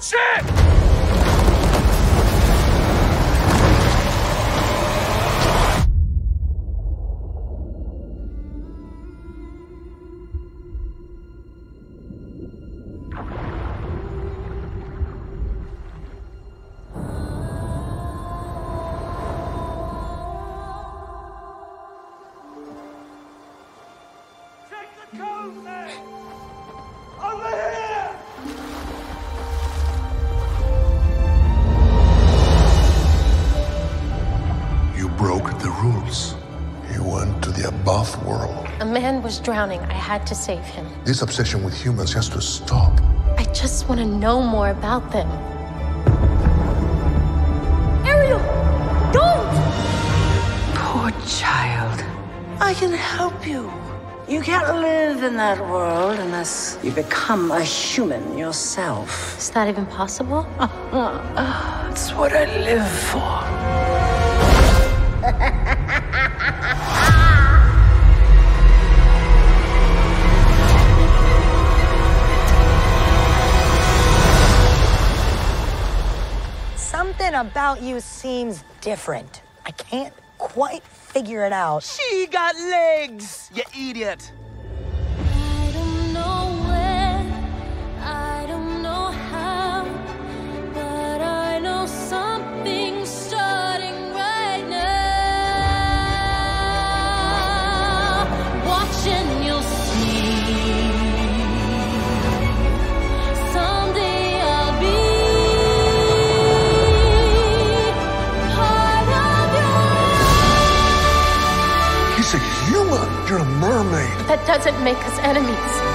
shit! Code, man! Over here! The above world. A man was drowning. I had to save him. This obsession with humans has to stop. I just want to know more about them. Ariel! Don't! Poor child. I can help you. You can't live in that world unless you become a human yourself. Is that even possible? That's what I live for. Something about you seems different. I can't quite figure it out. She got legs, you idiot. He's a human. You're a mermaid. That doesn't make us enemies.